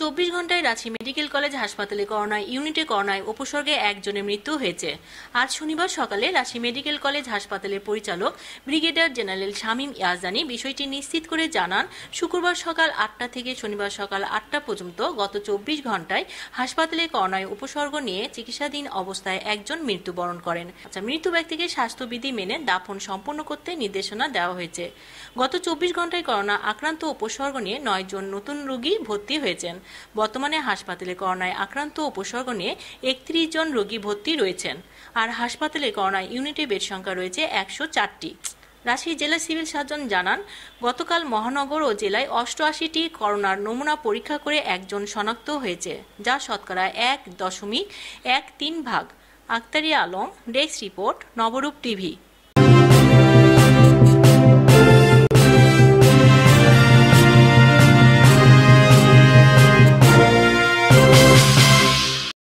চব্বিশ ঘন্টায় Ranchi medical college হাসপাতালে করোনা ইউনিটে করোনায় উপসর্গে একজনের মৃত্যু হয়েছে। আজ শনিবার সকালে রাঁচি মেডিকেল কলেজ হাসপাতালের পরিচালক ব্রিগেডিয়ার জেনারেল শামীম ইয়াজদানি বিষয়টি নিশ্চিত করে জানান, শুক্রবার সকাল আটটা থেকে শনিবার সকাল আটটা পর্যন্ত গত চব্বিশ ঘন্টায় হাসপাতালে করোনায় উপসর্গ নিয়ে চিকিৎসাধীন অবস্থায় একজন মৃত্যুবরণ করেন। আচ্ছা মৃত ব্যক্তিকে স্বাস্থ্যবিধি মেনে দাফন সম্পন্ন করতে নির্দেশনা দেওয়া হয়েছে। গত চব্বিশ ঘন্টায় করোনা আক্রান্ত উপসর্গ নিয়ে নয় জন নতুন রোগী ভর্তি হয়েছেন বর্তমানে হাসপাতালে করোনায় আক্রান্ত উপসর্গ নিয়ে একত্রিশ জন রোগী ভর্তি রয়েছেন। আর হাসপাতালে করোনা ইউনিটে বেড সংখ্যা রয়েছে একশো চারটি। রাজশাহী জেলা সিভিল সার্জন জানান, গতকাল মহানগর ও জেলায় অষ্টআশিটি করোনার নমুনা পরীক্ষা করে একজন শনাক্ত হয়েছে যা শতকরা এক দশমিক এক তিন ভাগ। Aktari Alam, desk report, Nabarup TV.